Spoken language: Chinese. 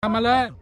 干嘛嘞？